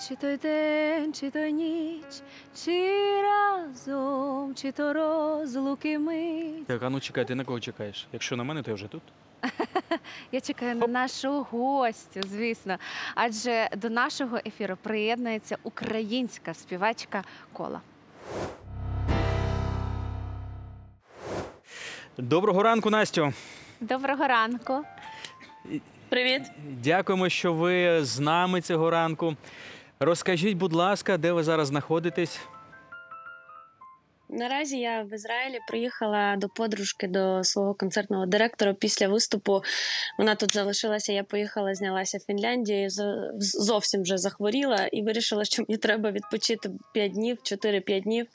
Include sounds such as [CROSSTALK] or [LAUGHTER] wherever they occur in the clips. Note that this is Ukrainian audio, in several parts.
Чи той день, чи той ніч, чи разом, чи то розлуки мить. Так, а ну чекай, ти на кого чекаєш? Якщо на мене, то я вже тут. [LAUGHS] Я чекаю на нашу гостю, звісно. Адже до нашого ефіру приєднується українська співачка Кола. Доброго ранку, Настю. Доброго ранку. Привіт. Дякуємо, що ви з нами цього ранку. Розкажіть, будь ласка, де ви зараз знаходитесь? Наразі я в Ізраїлі приїхала до подружки до свого концертного директора після виступу. Вона тут залишилася. Я поїхала, знялася в Фінляндії. Зовсім вже захворіла і вирішила, що мені треба відпочити 5 днів, 4-5 днів,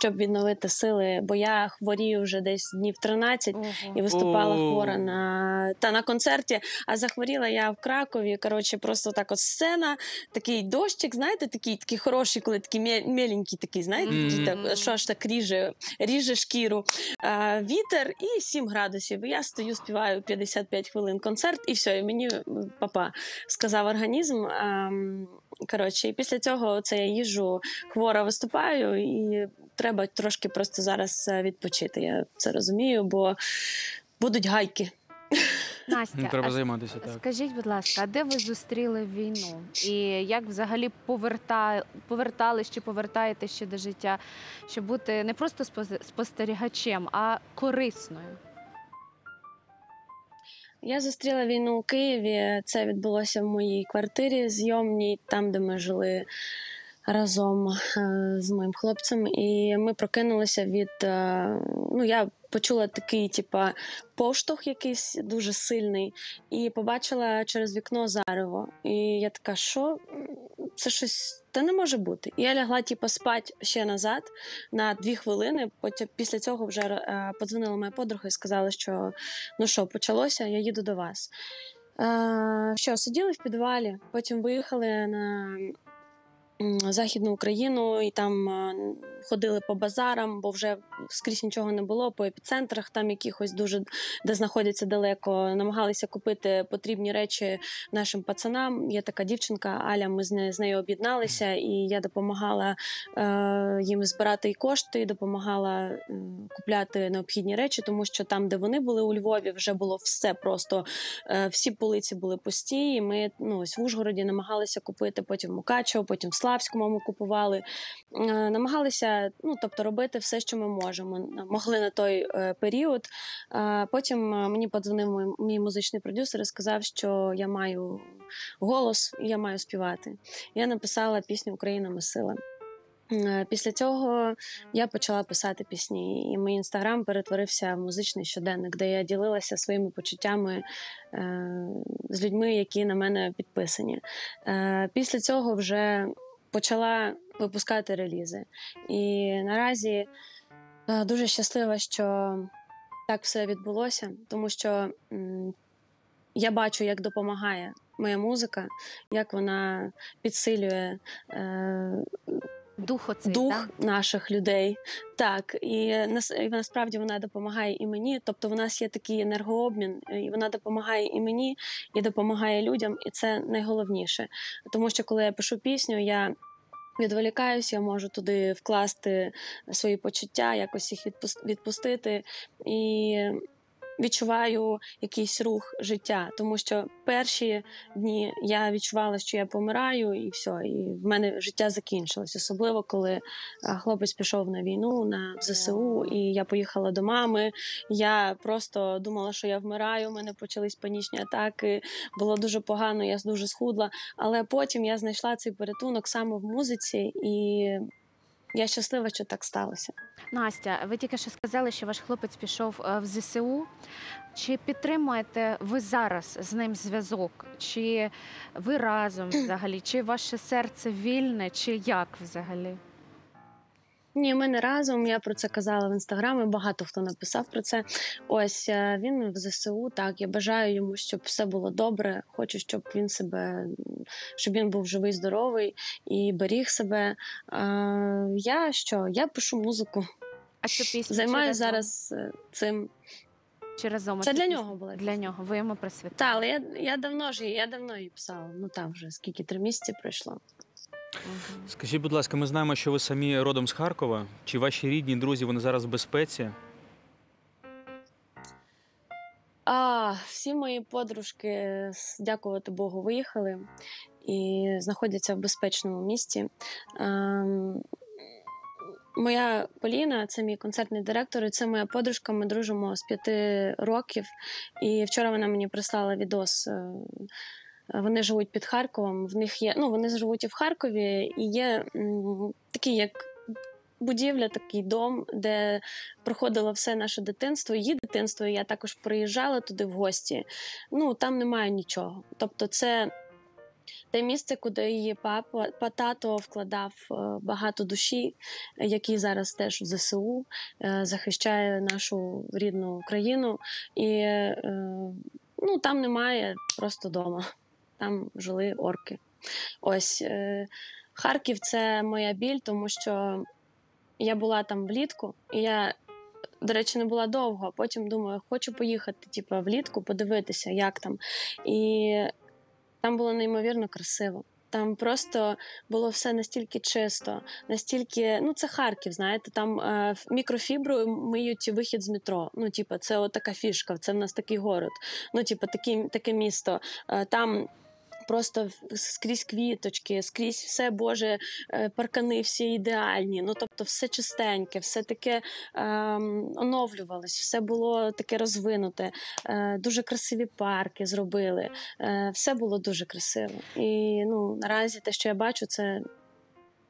щоб відновити сили. Бо я хворію вже десь днів 13 і виступала О. хвора на та на концерті. А захворіла я в Кракові. Коротше, просто так от сцена, такий дощик, знаєте, такий, такий хороший, коли такий мєленький, такий, знаєте, такий, так, що аж так ріже, ріже шкіру. А, вітер і 7 градусів. Я стою, співаю 55 хвилин концерт, і все, і мені папа сказав організм. А, коротше, і після цього це я їжу хвора виступаю, і треба трошки просто зараз е, відпочити. Я це розумію, бо будуть гайки. Настя, треба а займатися так. Скажіть, будь ласка, а де ви зустріли війну? І як взагалі поверта... повертались чи повертаєте ще до життя, щоб бути не просто споз- спостерігачем, а корисною? Я зустріла війну у Києві. Це відбулося в моїй квартирі зйомній, там, де ми жили разом е, з моїм хлопцем. І ми прокинулися від. е, Ну, я почула такий, типа, поштовх якийсь дуже сильний, і побачила через вікно зарево. І я така, що це щось. Та не може бути. І я лягла, типу, спати ще назад на дві хвилини. Потім після цього вже е, подзвонила моя подруга і сказала, що ну що, почалося, я їду до вас. Е, що, сиділи в підвалі, потім виїхали на Західну Україну і там е, ходили по базарам, бо вже скрізь нічого не було, по епіцентрах, там якихось дуже де знаходяться далеко. Намагалися купити потрібні речі нашим пацанам. Є така дівчинка Аля. Ми з нею, з нею об'єдналися, і я допомагала е, їм збирати і кошти, і допомагала е, купляти необхідні речі, тому що там, де вони були у Львові, вже було все просто е, всі полиці були пусті. І ми ну, ось в Ужгороді намагалися купити, потім Мукачево, потім в Славському ми купували. Е, намагалися, ну тобто, робити все, що ми можемо. Могли на той е, період. Е, потім мені подзвонив мій, музичний продюсер і сказав, що я маю голос і я маю співати. Я написала пісню Україна сила. Після цього я почала писати пісні, і мій інстаграм перетворився в музичний щоденник, де я ділилася своїми почуттями з людьми, які на мене підписані. Після цього вже почала випускати релізи. І наразі е, дуже щаслива, що так все відбулося, тому що я бачу, як допомагає моя музика, як вона підсилює. Дух оцей, дух да? наших людей. Так, і нас- і насправді вона допомагає і мені. Тобто, в нас є такий енергообмін, і вона допомагає і мені, і допомагає людям, і це найголовніше. Тому що коли я пишу пісню, я. Відволікаюсь, я можу туди вкласти свої почуття, якось їх відпустити. І відчуваю якийсь рух життя, тому що перші дні я відчувала, що я помираю, і все, і в мене життя закінчилось. Особливо коли хлопець пішов на війну на ЗСУ, і я поїхала до мами. Я просто думала, що я вмираю. У мене почались панічні атаки. Було дуже погано, я дуже схудла. Але потім я знайшла цей порятунок саме в музиці, і я щаслива, що так сталося. Настя, ви тільки що сказали, що ваш хлопець пішов е, в ЗСУ. Чи підтримуєте ви зараз з ним зв'язок? Чи ви разом взагалі? Чи ваше серце вільне, чи як взагалі? Ні, ми не разом. Я про це казала в інстаграмі. Багато хто написав про це. Ось е, він в ЗСУ. Так, я бажаю йому, щоб все було добре. Хочу, щоб він себе, щоб він був живий, здоровий і беріг себе. Е, Я що? Я пишу музику. А цю пісню разом? зараз е, цим. Чи разом Це для нього була Для нього. Ви йому присвятили. Так, але я, я давно ж я давно її писала. Ну там вже скільки три місяці пройшло. Скажіть, будь ласка, ми знаємо, що ви самі родом з Харкова. Чи ваші рідні друзі вони зараз в безпеці? А, всі мої подружки, дякувати Богу, виїхали і знаходяться в безпечному місці. Ем, моя Поліна, це мій концертний директор, і це моя подружка. Ми дружимо з п'яти років. І вчора вона мені прислала відос. е, Вони живуть під Харковом. В них є, ну вони живуть і в Харкові, і є такий як будівля, такий дом, де проходило все наше дитинство, її дитинство. Я також приїжджала туди в гості. Ну там немає нічого. Тобто, це те місце, куди її папа па- тато вкладав е, багато душі, який зараз теж в ЗСУ е, захищає нашу рідну країну. І е, ну, там немає просто дома. Там жили орки. Ось е, Харків це моя біль, тому що я була там влітку, і я, до речі, не була довго. Потім думаю, хочу поїхати, типу, влітку, подивитися, як там. І там було неймовірно красиво. Там просто було все настільки чисто, настільки, ну це Харків, знаєте, там е, мікрофіброю миють вихід з метро. Ну, типу, це от така фішка, це в нас такий город. Ну, типу, такі, таке місто. Е, там просто скрізь квіточки, скрізь все Боже, е, паркани всі ідеальні. Ну тобто, все чистеньке, все таке ем, оновлювалось, все було таке розвинуте, е, дуже красиві парки зробили. Е, все було дуже красиво. І ну наразі те, що я бачу, це,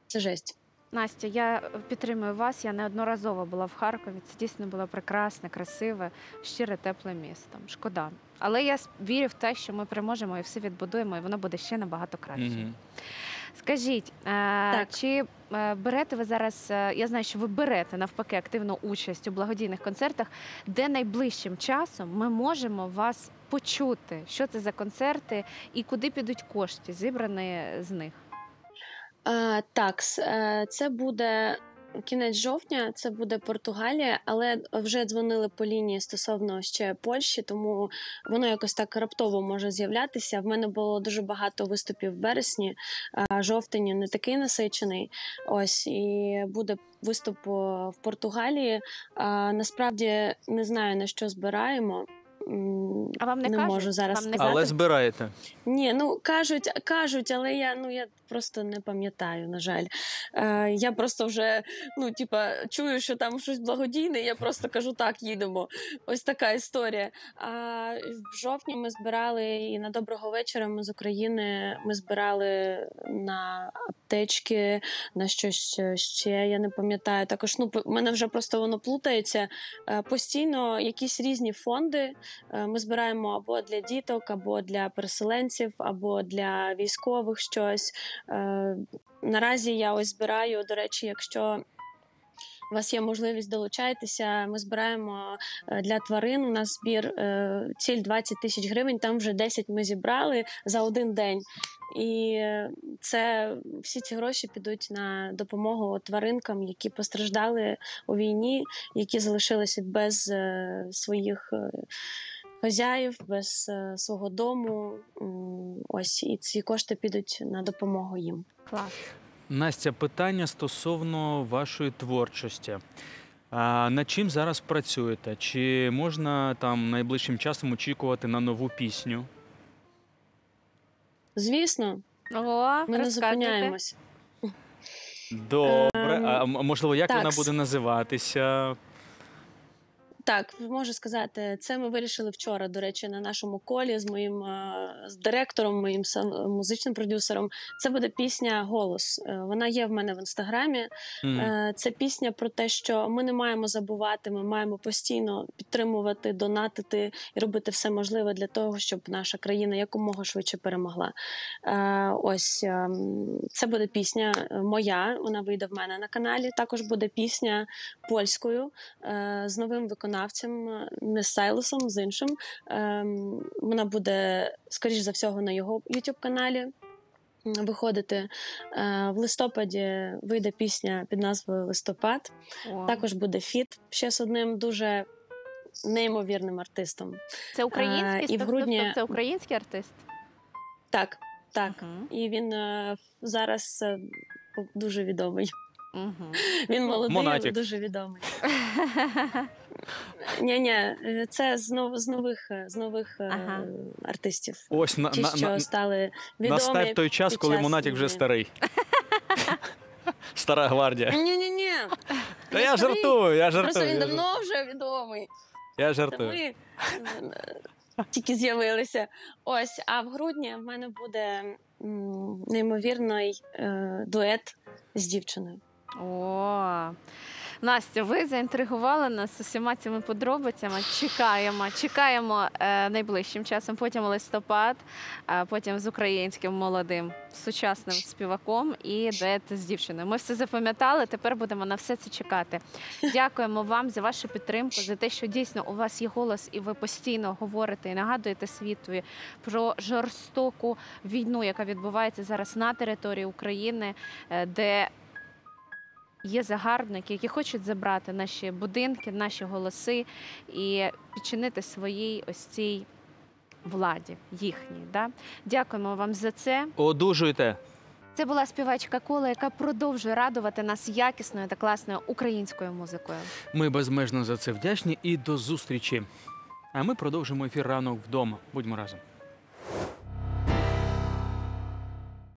це жесть. Настя, я підтримую вас. Я неодноразово була в Харкові. Це дійсно було прекрасне, красиве, щире, тепле місто. Шкода. Але я вірю в те, що ми переможемо і все відбудуємо, і воно буде ще набагато краще. Мгм. Скажіть, е, чи е, берете ви зараз? е, Я знаю, що ви берете навпаки активну участь у благодійних концертах, де найближчим часом ми можемо вас почути, що це за концерти і куди підуть кошти, зібрані з них. А, так, е, це буде кінець жовтня, це буде Португалія, але вже дзвонили по лінії стосовно ще Польщі, тому воно якось так раптово може з'являтися. В мене було дуже багато виступів в вересні, а жовтень не такий насичений. Ось і буде виступ в Португалії. А, насправді не знаю на що збираємо. А вам не, Не кажуть? можу зараз вам не. Але збираєте. ні, ну кажуть, кажуть, але я ну я просто не пам'ятаю, на жаль. Е, я просто вже ну, типа, чую, що там щось благодійне, я просто кажу, так, їдемо. Ось така історія. А в жовтні ми збирали і на доброго вечора. Ми з України ми збирали на аптечки, на щось ще. Я не пам'ятаю. Також ну, в мене вже просто воно плутається. Е, Постійно якісь різні фонди. Е, Ми збираємо або для діток, або для переселенців, або для військових щось. Е, Наразі я ось збираю, до речі, якщо. У вас є можливість долучайтеся. Ми збираємо е, для тварин. У нас збір е, ціль 20 тисяч гривень. Там вже 10 ми зібрали за один день. І це всі ці гроші підуть на допомогу тваринкам, які постраждали у війні, які залишилися без е, своїх хазяїв, без свого дому. Ось і ці кошти підуть на допомогу їм. Клас. Настя, питання стосовно вашої творчості. А, над чим зараз працюєте? Чи можна там найближчим часом очікувати на нову пісню? Звісно, О, ми не зупиняємось. Добре. Ем, А можливо, як вона такс. буде називатися? Так, можу сказати, це ми вирішили вчора. До речі, на нашому колі з моїм е, з директором, моїм музичним продюсером. Це буде пісня Голос. Е, Вона є в мене в інстаграмі. Е, Це пісня про те, що ми не маємо забувати, ми маємо постійно підтримувати, донатити і робити все можливе для того, щоб наша країна якомога швидше перемогла. Ось ем, це буде пісня моя. Вона вийде в мене на каналі. Також буде пісня польською з новим виконавцем, е, не з Сайлосом, з іншим. Ем, Вона буде, скоріш за всього, на його youtube каналі виходити. Е, В листопаді вийде пісня під назвою Листопад. О, Також буде фіт ще з одним дуже неймовірним артистом. це український е, і в грудні- тобто це український артист. Так, Так. Мгм. І він е, зараз е, дуже відомий. Мгм. [LAUGHS] Він молодий, але Монатік. дуже відомий. [LAUGHS] Ні, ні, це з, нов, з нових, е, з нових е, Ага. артистів. Ось на, Ті, на, що на, стали відомі. настав той час, коли Монатік вже старий. [LAUGHS] Стара гвардія. Ні, ні, ні. Та я жартую, я жартую. Просто він давно вже відомий. Я жартую. ми е, тільки з'явилися. Ось, а в грудні в мене буде неймовірний е, дует з дівчиною. О, Настя, ви заінтригували нас усіма цими подробицями. Чекаємо, чекаємо е, найближчим часом. Потім листопад, а потім з українським молодим сучасним співаком і дует з дівчиною. Ми все запам'ятали. Тепер будемо на все це чекати. Дякуємо вам за вашу підтримку, за те, що дійсно у вас є голос, і ви постійно говорите і нагадуєте світові про жорстоку війну, яка відбувається зараз на території України, е, де є загарбники, які хочуть забрати наші будинки, наші голоси і підчинити своїй ось цій владі їхній. Да? Дякуємо вам за це. Одужуйте. Це була співачка Кола, яка продовжує радувати нас якісною та класною українською музикою. Ми безмежно за це вдячні і до зустрічі. А ми продовжимо ефір ранок вдома. Будьмо разом.